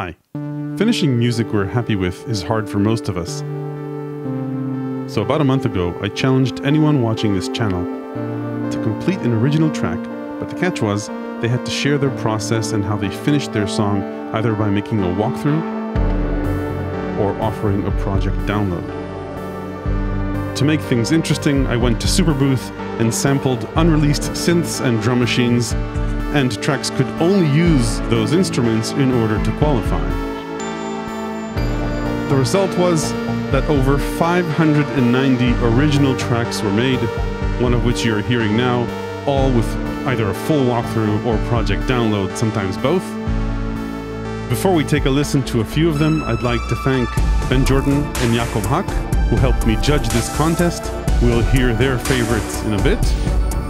Hi. Finishing music we're happy with is hard for most of us. So, about a month ago, I challenged anyone watching this channel to complete an original track, but the catch was they had to share their process and how they finished their song either by making a walkthrough or offering a project download. To make things interesting, I went to Superbooth and sampled unreleased synths and drum machines, and tracks could only use those instruments in order to qualify. The result was that over 590 original tracks were made, one of which you're hearing now, all with either a full walkthrough or project download, sometimes both. Before we take a listen to a few of them, I'd like to thank Benn Jordan and Jakob Haq, who helped me judge this contest. We'll hear their favorites in a bit.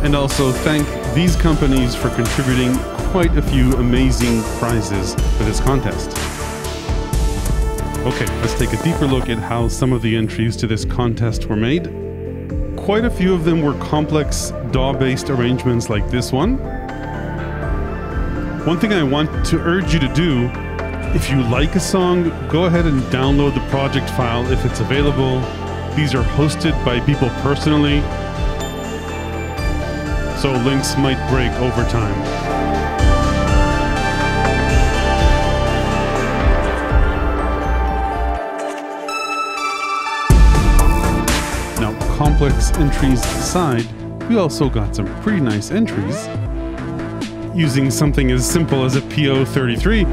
And also thank these companies for contributing quite a few amazing prizes for this contest. Okay, let's take a deeper look at how some of the entries to this contest were made. Quite a few of them were complex DAW-based arrangements like this one. One thing I want to urge you to do, if you like a song, go ahead and download the project file if it's available. These are hosted by people personally, so links might break over time. Now, complex entries aside, we also got some pretty nice entries using something as simple as a PO33.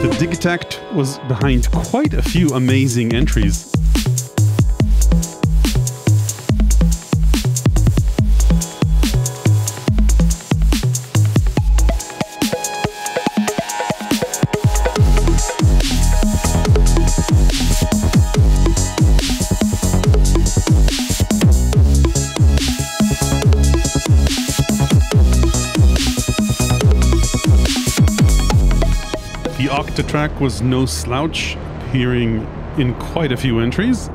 The Digitakt was behind quite a few amazing entries track was no slouch, appearing in quite a few entries.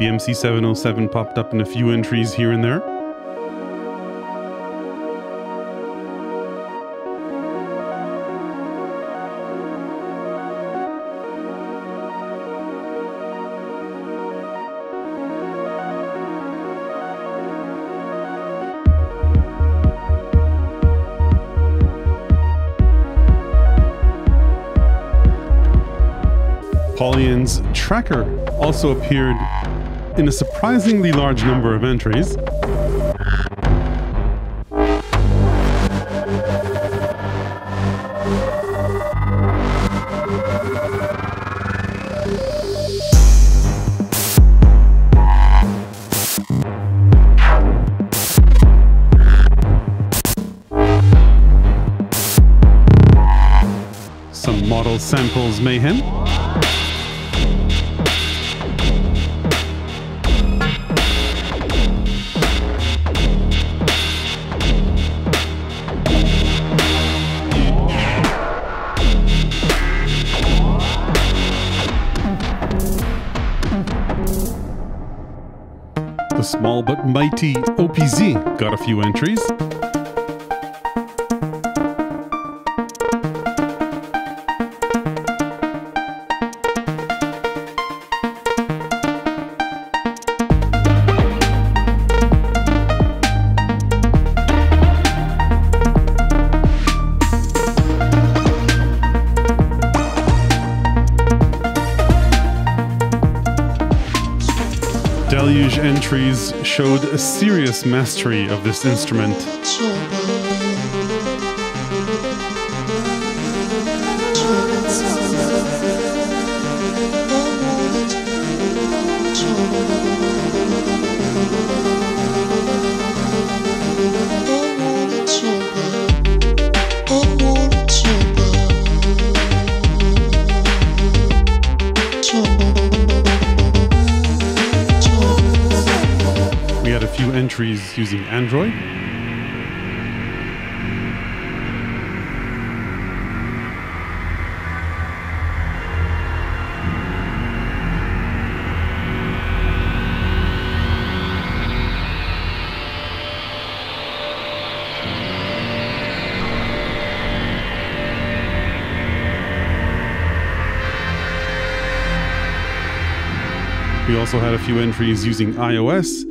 The MC707 popped up in a few entries here and there. Polyend's Tracker also appeared in a surprisingly large number of entries. Some model samples mayhem. Mighty OPZ got a few entries. Showed a serious mastery of this instrument. Had a few entries using iOS,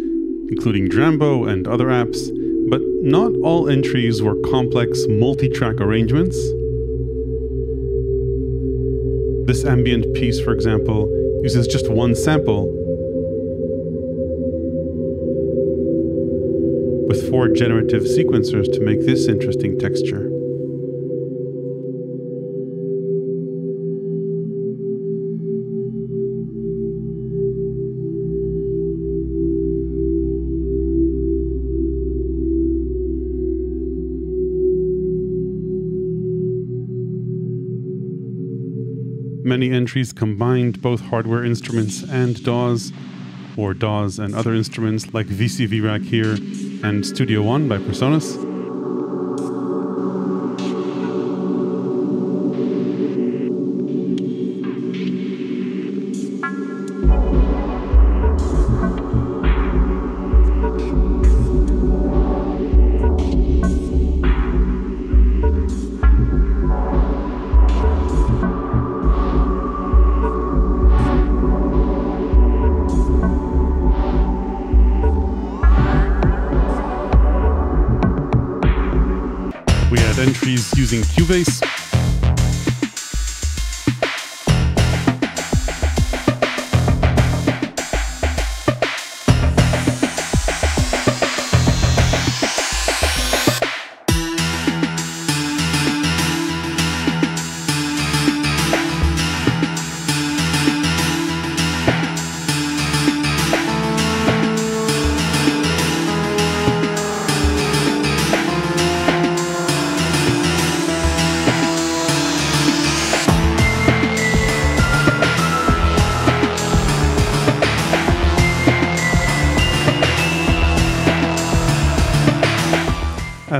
including Drambo and other apps, but not all entries were complex multi track arrangements. This ambient piece, for example, uses just one sample with four generative sequencers to make this interesting texture. Many entries combined both hardware instruments and DAWs, or DAWs and other instruments like VCV Rack here and Studio One by Presonus.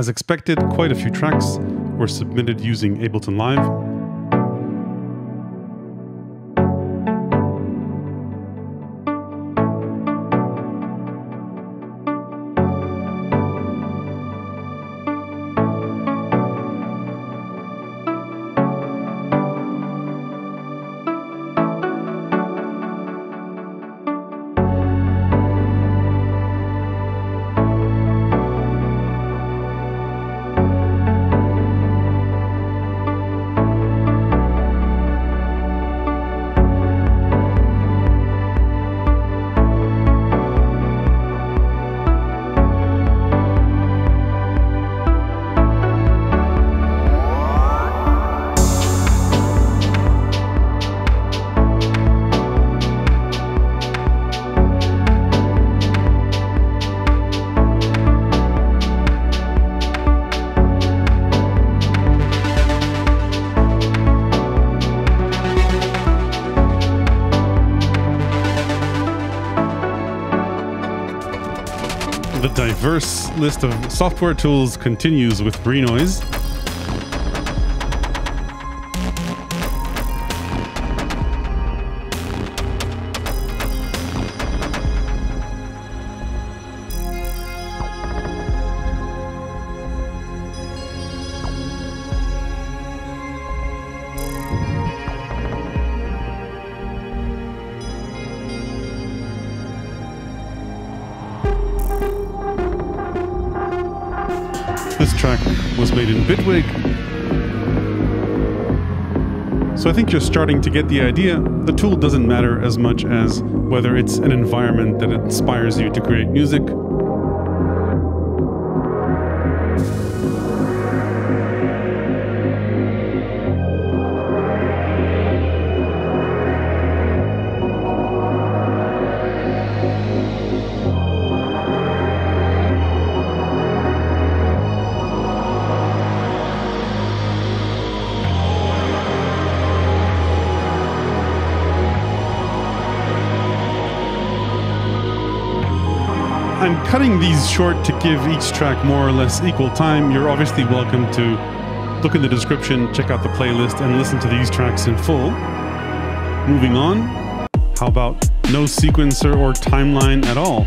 As expected, quite a few tracks were submitted using Ableton Live. List of software tools continues with Renoise. I think you're starting to get the idea. The tool doesn't matter as much as whether it's an environment that inspires you to create music. Cutting these short to give each track more or less equal time, you're obviously welcome to look in the description, check out the playlist, and listen to these tracks in full. Moving on, how about no sequencer or timeline at all?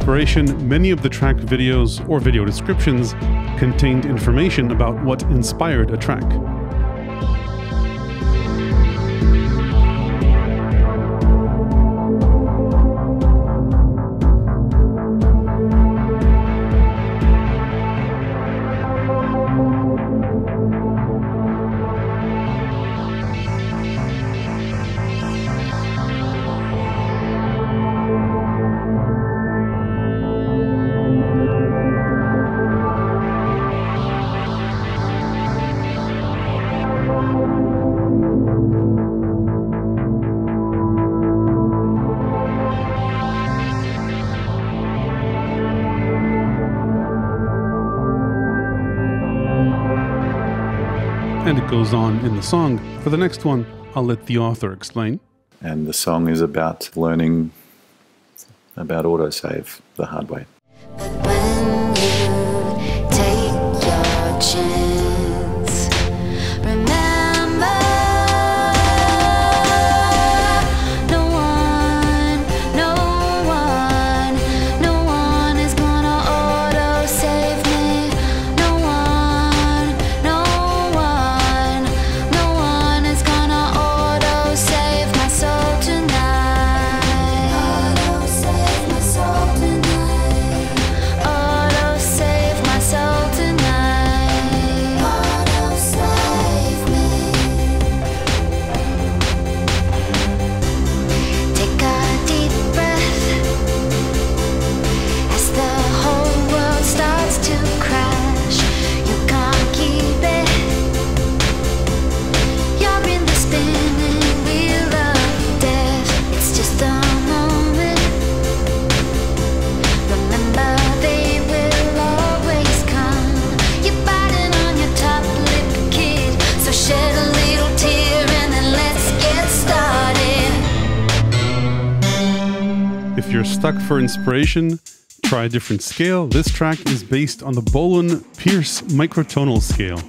Inspiration, many of the track videos or video descriptions contained information about what inspired a track. Goes on in the song. For the next one, I'll let the author explain. And the song is about learning about autosave the hard way. Inspiration, try a different scale. This track is based on the Bolin Pierce microtonal scale.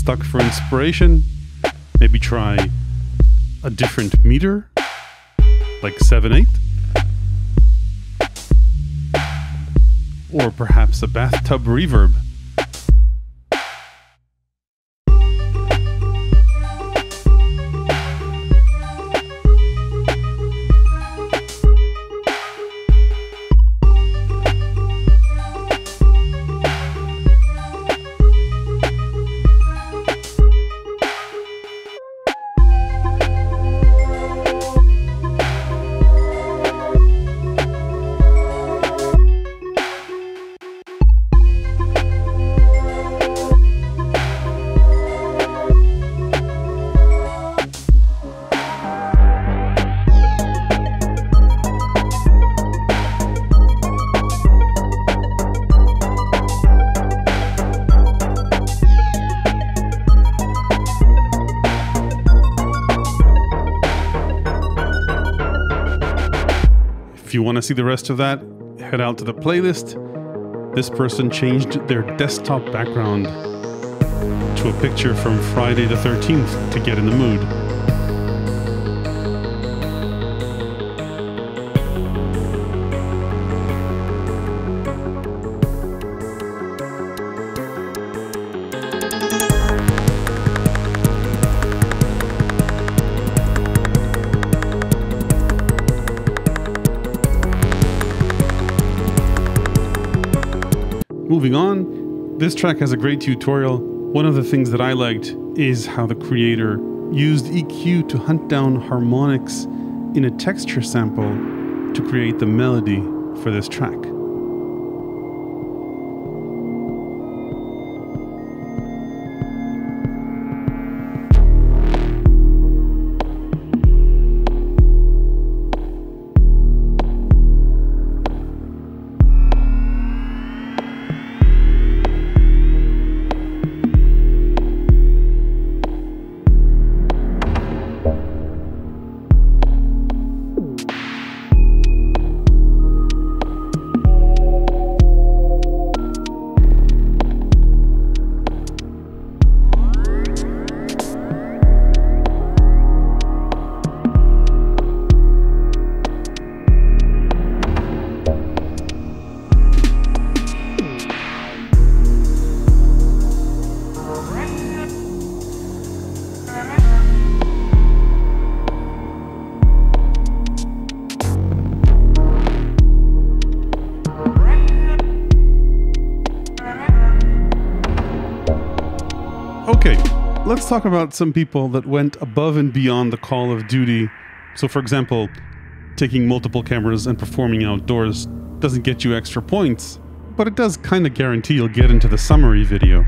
Stuck for inspiration? Maybe try a different meter? Like 7 8? Or perhaps a bathtub reverb? See the rest of that, head out to the playlist. This person changed their desktop background to a picture from Friday the 13th to get in the mood. This track has a great tutorial. One of the things that I liked is how the creator used EQ to hunt down harmonics in a texture sample to create the melody for this track. Talk about some people that went above and beyond the call of duty. So, for example, taking multiple cameras and performing outdoors doesn't get you extra points, but it does kind of guarantee you'll get into the summary video.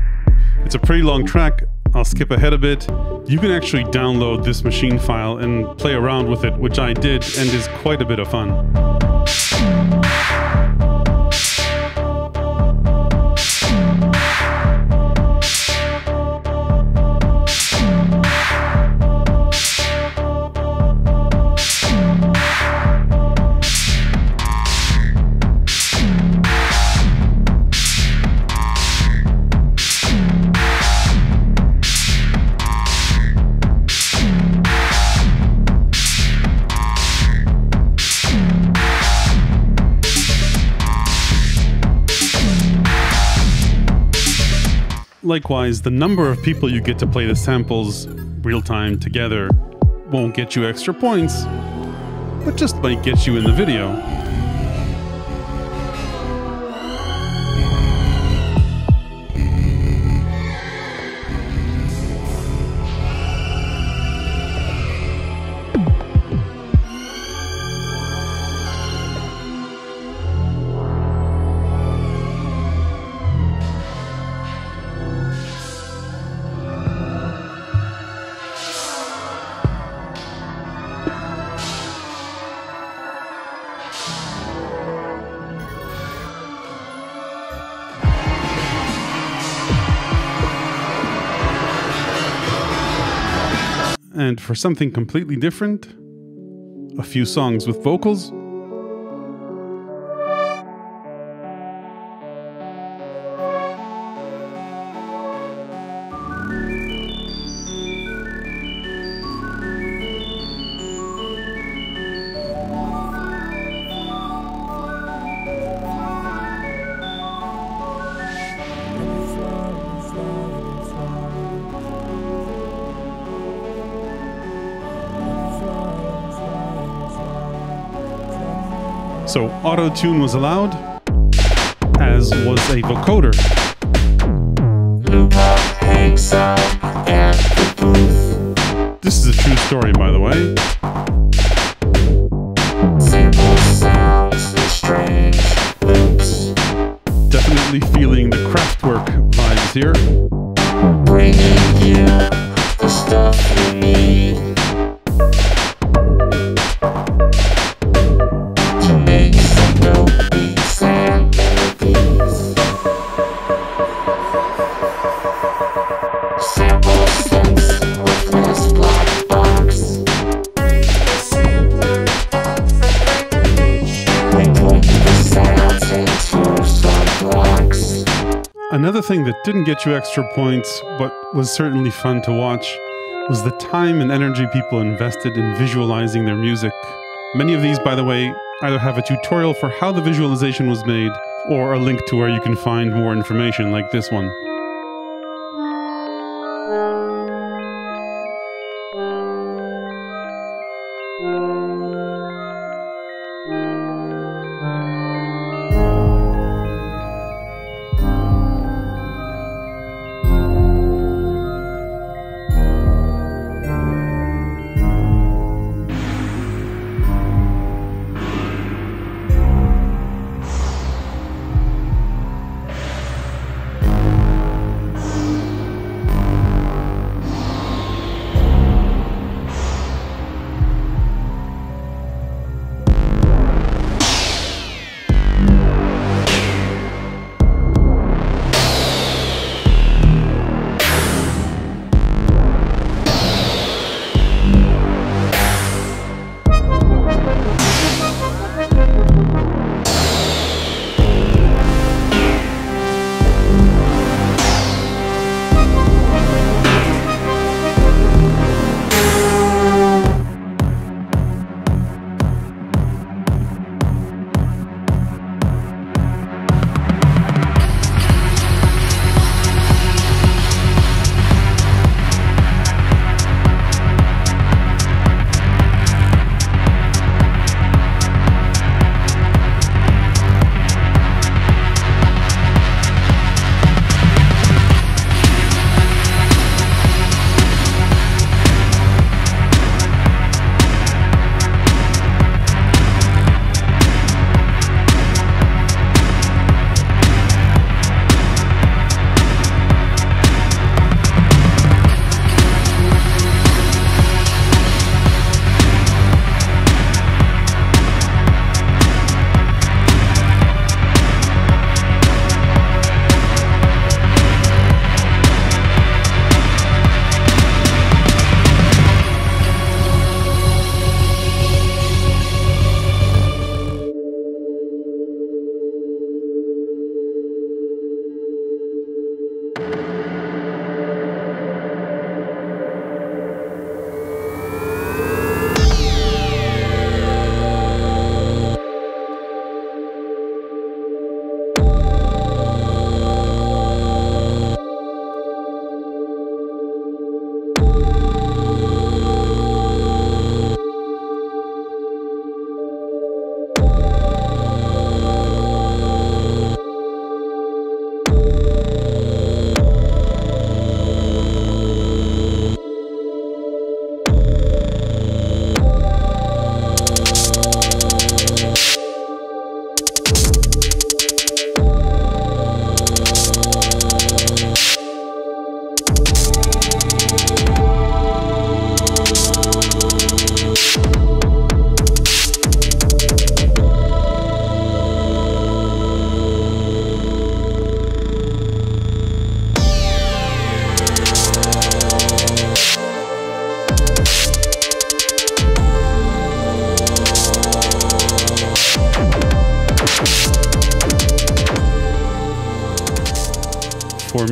It's a pretty long track. I'll skip ahead a bit. You can actually download this machine file and play around with it, which I did and is quite a bit of fun. Likewise, the number of people you get to play the samples real time together won't get you extra points, but just might get you in the video. For something completely different, a few songs with vocals. Auto tune was allowed, as was a vocoder. Get you extra points, but was certainly fun to watch, was the time and energy people invested in visualizing their music. Many of these, by the way, either have a tutorial for how the visualization was made or a link to where you can find more information, like this one.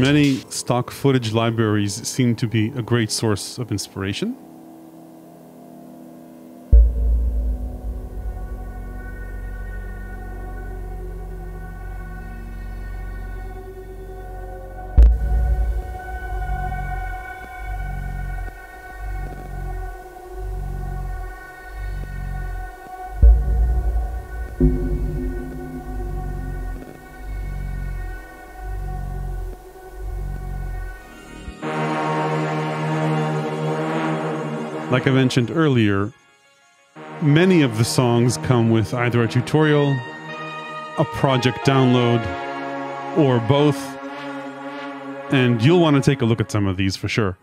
Many, stock footage libraries seem to be a great source of inspiration. Like I mentioned earlier, many of the songs come with either a tutorial, a project download, or both. And you'll want to take a look at some of these for sure.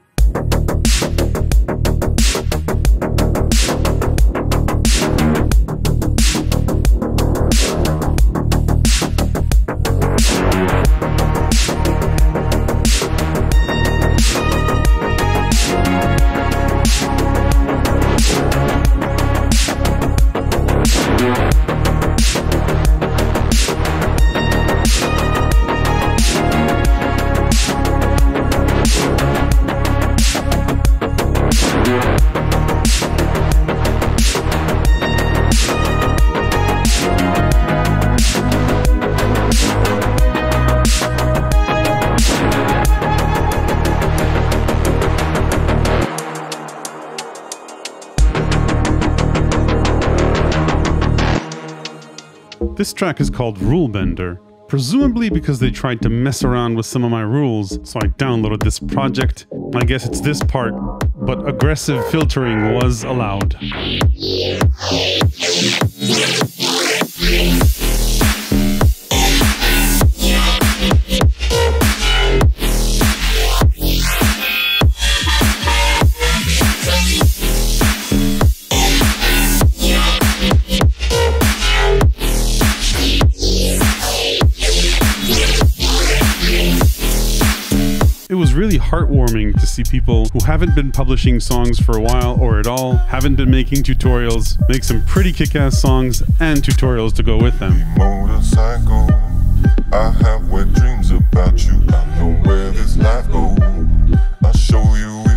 This track is called Rule Bender, presumably because they tried to mess around with some of my rules, so I downloaded this project. I guess it's this part, but aggressive filtering was allowed. Haven't been publishing songs for a while or at all, haven't been making tutorials, make some pretty kick ass songs and tutorials to go with them. motorcycle. I have wet dreams about you. I know where this life goes. I'll show you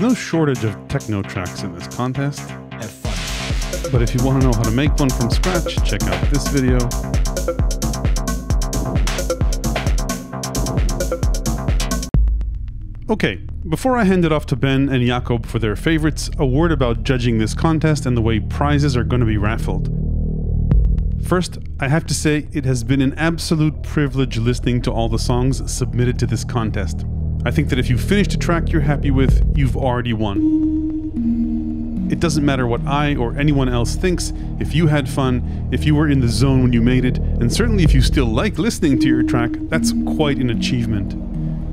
There's no shortage of techno tracks in this contest. Have fun. But if you want to know how to make one from scratch, check out this video. Okay, before I hand it off to Benn and Jakob for their favorites, a word about judging this contest and the way prizes are going to be raffled. First, I have to say it has been an absolute privilege listening to all the songs submitted to this contest. I think that if you've finished a track you're happy with, you've already won. It doesn't matter what I or anyone else thinks, if you had fun, if you were in the zone when you made it, and certainly if you still like listening to your track, that's quite an achievement.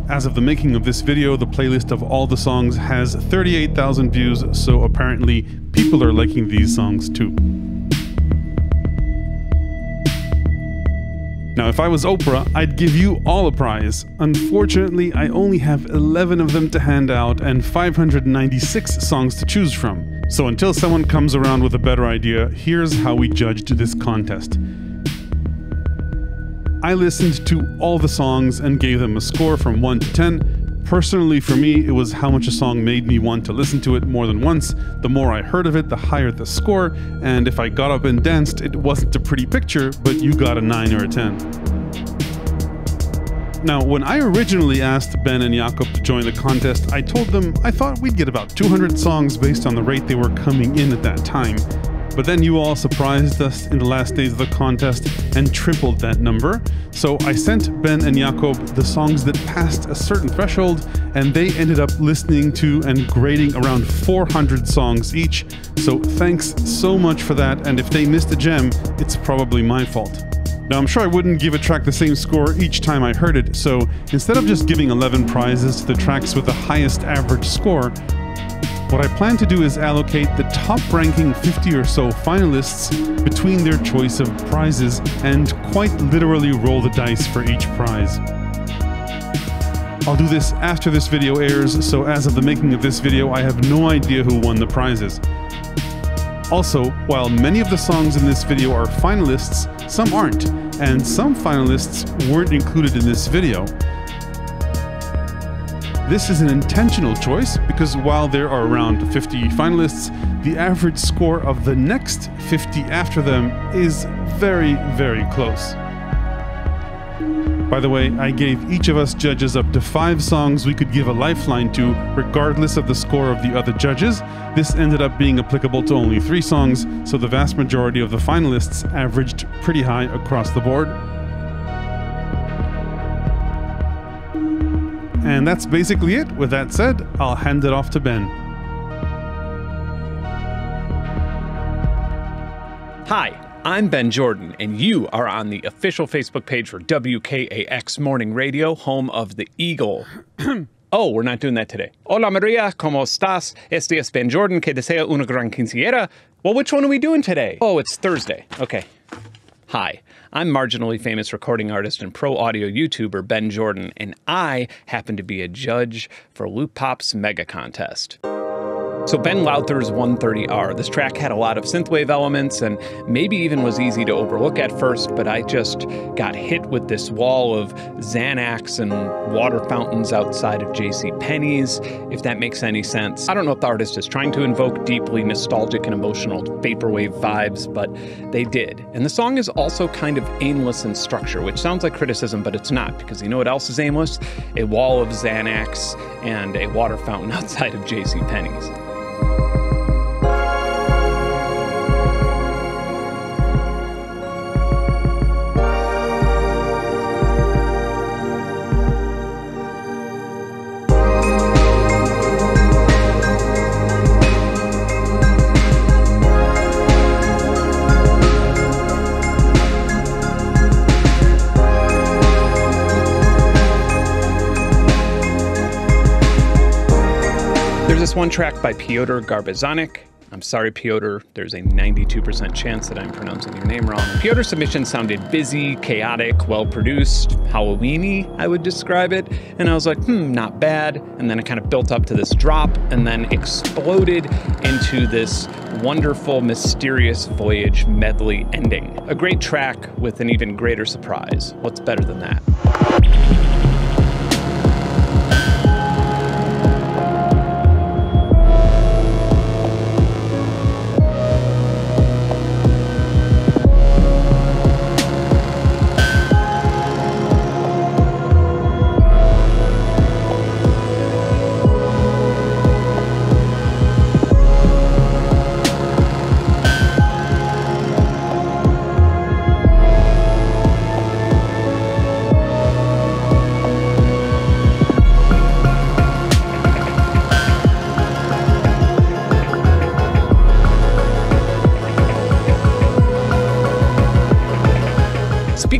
As of the making of this video, the playlist of all the songs has 38,000 views, so apparently people are liking these songs too. Now, if I was Oprah, I'd give you all a prize. Unfortunately, I only have 11 of them to hand out and 596 songs to choose from. So until someone comes around with a better idea, here's how we judged this contest. I listened to all the songs and gave them a score from 1 to 10. Personally, for me, it was how much a song made me want to listen to it more than once. The more I heard of it, the higher the score, and if I got up and danced, it wasn't a pretty picture, but you got a 9 or a 10. Now, when I originally asked Benn and Jakob to join the contest, I told them I thought we'd get about 200 songs based on the rate they were coming in at that time. But then you all surprised us in the last days of the contest and tripled that number. So I sent Benn and Jakob the songs that passed a certain threshold, and they ended up listening to and grading around 400 songs each. So thanks so much for that, and if they missed a gem, it's probably my fault. Now, I'm sure I wouldn't give a track the same score each time I heard it, so instead of just giving 11 prizes to the tracks with the highest average score, what I plan to do is allocate the top ranking 50 or so finalists between their choice of prizes and quite literally roll the dice for each prize. I'll do this after this video airs, so as of the making of this video, I have no idea who won the prizes. Also, while many of the songs in this video are finalists, some aren't, and some finalists weren't included in this video. This is an intentional choice because while there are around 50 finalists, the average score of the next 50 after them is very, very close. By the way, I gave each of us judges up to five songs we could give a lifeline to, regardless of the score of the other judges. This ended up being applicable to only three songs, so the vast majority of the finalists averaged pretty high across the board. And that's basically it. With that said, I'll hand it off to Benn. Hi, I'm Benn Jordan, and you are on the official Facebook page for WKAX Morning Radio, home of the Eagle. oh, we're not doing that today. Hola Maria, ¿cómo estás? Este es Benn Jordan, que desea una gran quinceañera. Well, which one are we doing today? Oh, it's Thursday. Okay. Hi, I'm marginally famous recording artist and pro audio YouTuber Benn Jordan, and I happen to be a judge for Loopop's Mega Contest. So Ben Lowther's 130R. This track had a lot of synthwave elements and maybe even was easy to overlook at first, but I just got hit with this wall of Xanax and water fountains outside of JC Penney's, if that makes any sense. I don't know if the artist is trying to invoke deeply nostalgic and emotional vaporwave vibes, but they did. And the song is also kind of aimless in structure, which sounds like criticism, but it's not, because you know what else is aimless? A wall of Xanax and a water fountain outside of JC Penney's. One track by Piotr Garbazanik. I'm sorry, Piotr. There's a 92% chance that I'm pronouncing your name wrong. Piotr's submission sounded busy, chaotic, well produced, Halloweeny, I would describe it. And I was like, hmm, not bad. And then it kind of built up to this drop and then exploded into this wonderful, mysterious voyage medley ending. A great track with an even greater surprise. What's better than that?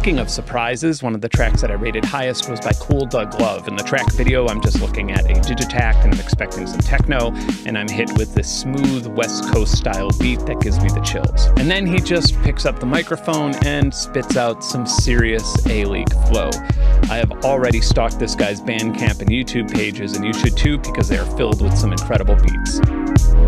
Speaking of surprises, one of the tracks that I rated highest was by Cool Doug Love. In the track video, I'm just looking at a Digitakt and I'm expecting some techno, and I'm hit with this smooth West Coast style beat that gives me the chills. And then he just picks up the microphone and spits out some serious A League flow. I have already stalked this guy's Bandcamp and YouTube pages, and you should too because they are filled with some incredible beats.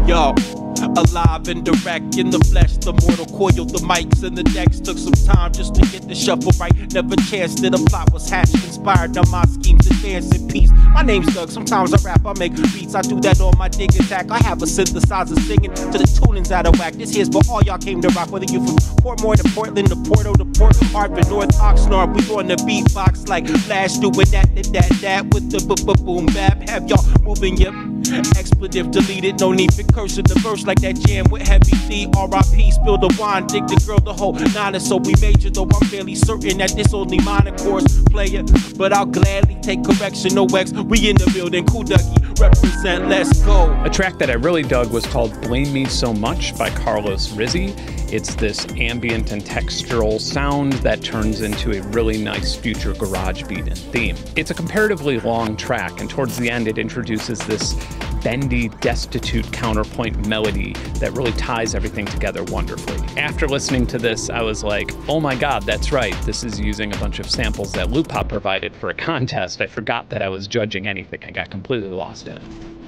Yo, alive and direct in the flesh, the mortal coil, the mics and the decks took some time just to get the shuffle right. Never chanced that a plot was hatched, inspired. Now my schemes advance in peace. My name's Doug. Sometimes I rap, I make beats. I do that on my Digitakt. I have a synthesizer singing to the tunings out of whack. This here's for all y'all came to rock, whether you from Portmore to Portland to Porto to Port Harcourt, North Oxnard. We on the beatbox like Flash doing that, that, that, that with the b- b- boom bap. Have y'all moving your expletive deleted. No need for cursing the verse like that jam with heavy D. R.I.P. Spill the wine, dig the girl, the whole nine. So we major, though I'm fairly certain that this only minor course player. But I'll gladly take correction. No X, we in the building. Cool Ducky represent. Let's go. A track that I really dug was called Blame Me So Much by Carlos Rizzi. It's this ambient and textural sound that turns into a really nice future garage beat and theme. It's a comparatively long track, and towards the end, it introduces this bendy, destitute counterpoint melody that really ties everything together wonderfully. After listening to this, I was like, oh my god, that's right. This is using a bunch of samples that Loop provided for a contest. I forgot that I was judging anything. I got completely lost in it.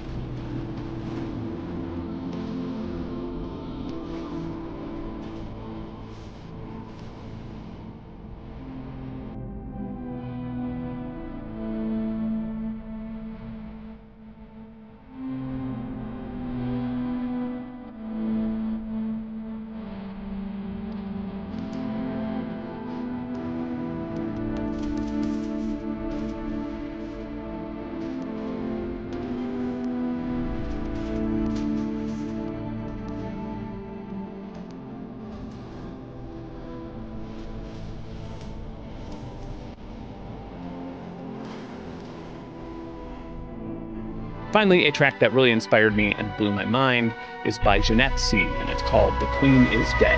Finally, a track that really inspired me and blew my mind is by Jeanette C, and it's called The Queen is Dead.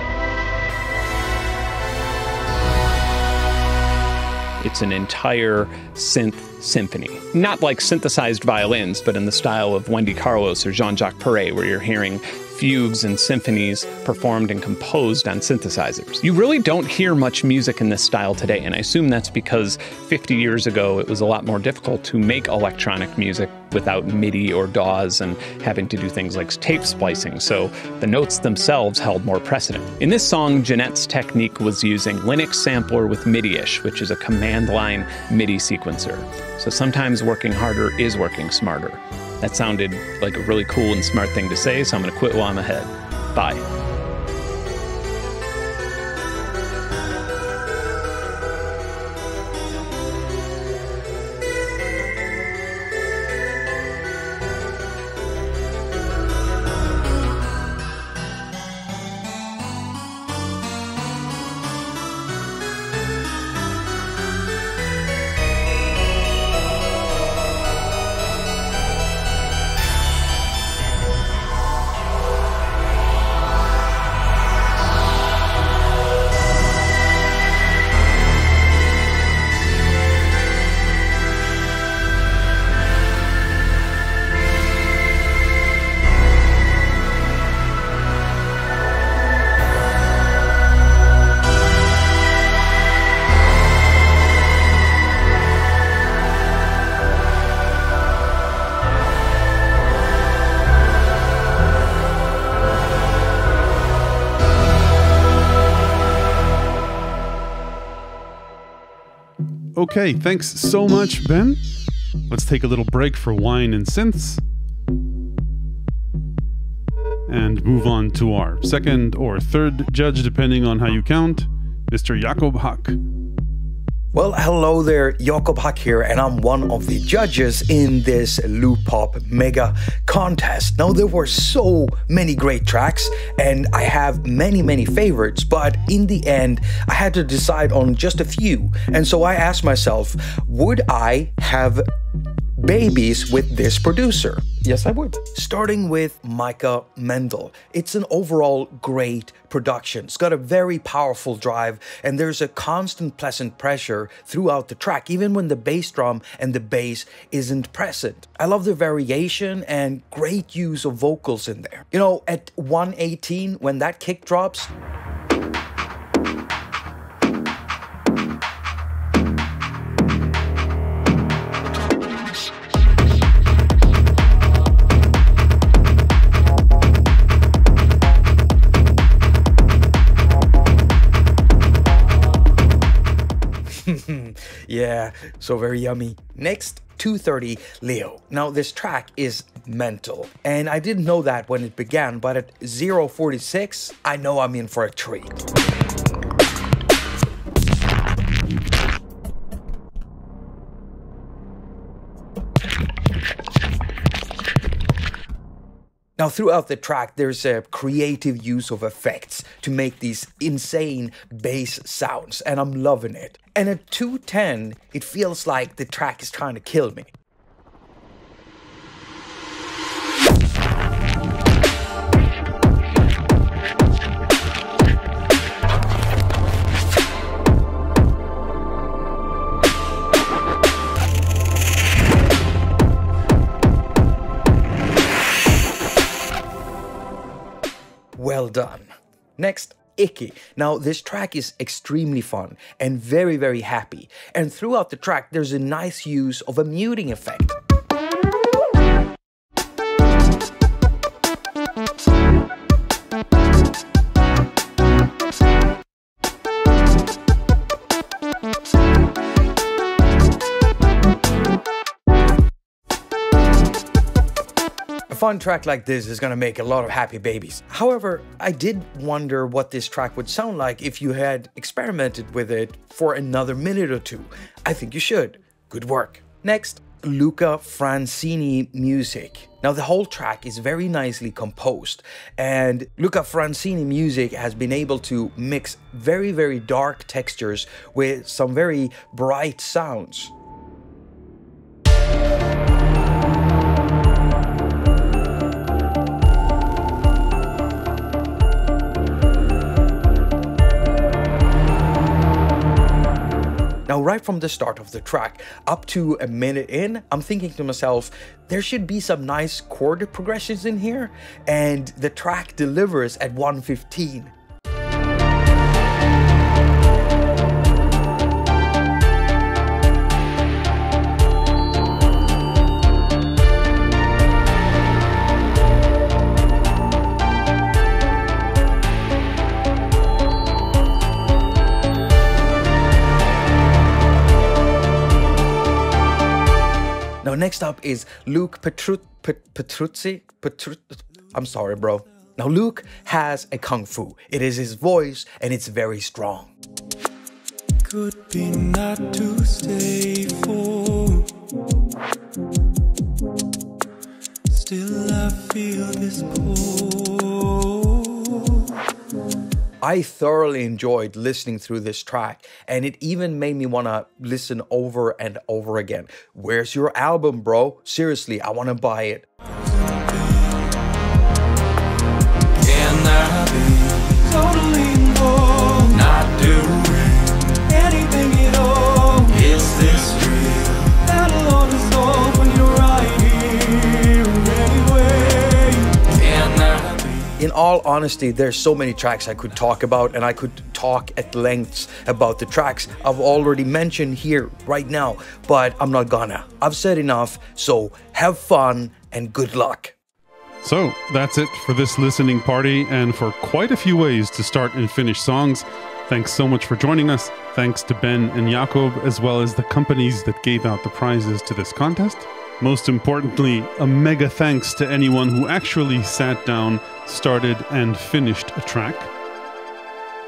It's an entire synth symphony. Not like synthesized violins, but in the style of Wendy Carlos or Jean Jacques Perrey, where you're hearing fugues and symphonies performed and composed on synthesizers. You really don't hear much music in this style today, and I assume that's because 50 years ago it was a lot more difficult to make electronic music without MIDI or DAWs and having to do things like tape splicing, so the notes themselves held more precedent. In this song, Jeanette's technique was using LinuxSampler with midish, which is a command line MIDI sequencer. So sometimes working harder is working smarter. That sounded like a really cool and smart thing to say, so I'm going to quit while I'm ahead. Bye. Okay, thanks so much, Benn. Let's take a little break for wine and synths. And move on to our second or third judge, depending on how you count, Mr. Jakob Haq. Well, hello there, Jakob Haq here, and I'm one of the judges in this Loopop Mega contest. Now, there were so many great tracks, and I have many, many favorites, but in the end, I had to decide on just a few. And so I asked myself, would I have babies with this producer? Yes, I would. Starting with Micah Mendel. It's an overall great production. It's got a very powerful drive, and there's a constant pleasant pressure throughout the track, even when the bass drum and the bass isn't present. I love the variation and great use of vocals in there. You know, at 118, when that kick drops, Yeah, so very yummy. Next, 230 Leo. Now, this track is mental, and I didn't know that when it began, but at 046, I know I'm in for a treat. Now, throughout the track, there's a creative use of effects to make these insane bass sounds, and I'm loving it. And at 210, it feels like the track is trying to kill me. Well done. Next, Icky. Now, this track is extremely fun and very, very happy. And throughout the track, there's a nice use of a muting effect. A fun track like this is gonna make a lot of happy babies. However, I did wonder what this track would sound like if you had experimented with it for another minute or two. I think you should. Good work. Next, Luca Francini music. Now, the whole track is very nicely composed, and Luca Francini music has been able to mix very, very dark textures with some very bright sounds. Now, right from the start of the track up to a minute in, I'm thinking to myself, there should be some nice chord progressions in here, and the track delivers at 115. Next up is Luke Petru- Pet- Petruzzi. Petru- I'm sorry, bro. Now, Luke has a kung fu. It is his voice, and it's very strong. Could be not to I thoroughly enjoyed listening through this track, and it even made me want to listen over and over again. Where's your album, bro? Seriously, I want to buy it. In all honesty, there's so many tracks I could talk about, and I could talk at lengths about the tracks I've already mentioned here right now, but I'm not gonna. I've said enough, so have fun and good luck. So that's it for this listening party and for quite a few ways to start and finish songs. Thanks so much for joining us. Thanks to Benn and Jakob, as well as the companies that gave out the prizes to this contest. Most importantly, a mega thanks to anyone who actually sat down, started, and finished a track.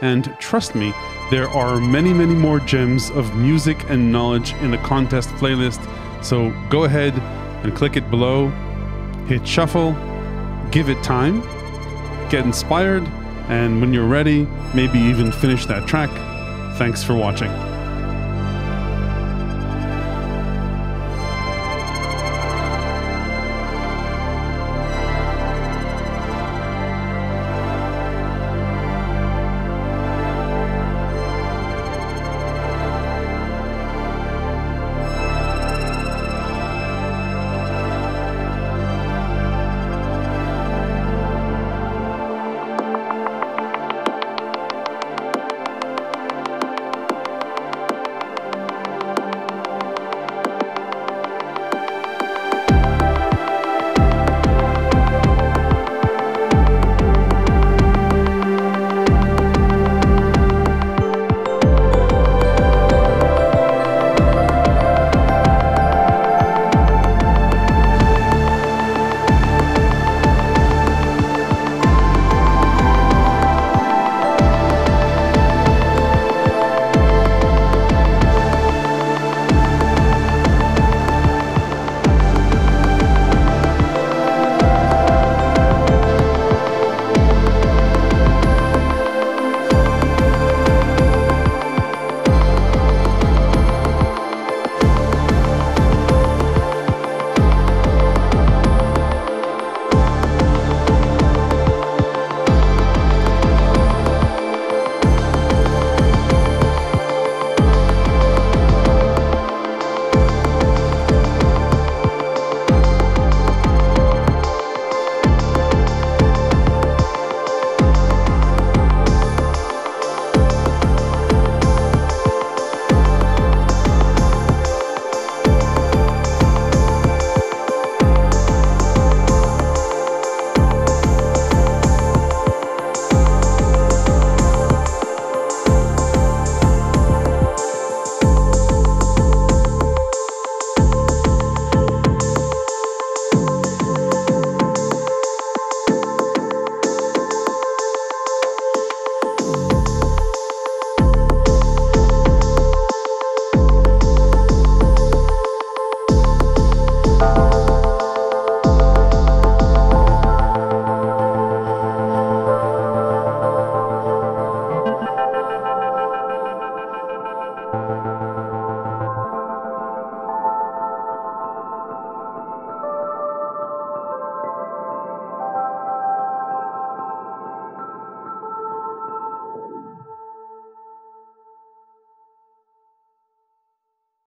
And trust me, there are many, many more gems of music and knowledge in the contest playlist. So go ahead and click it below, hit shuffle, give it time, get inspired, and when you're ready, maybe even finish that track. Thanks for watching.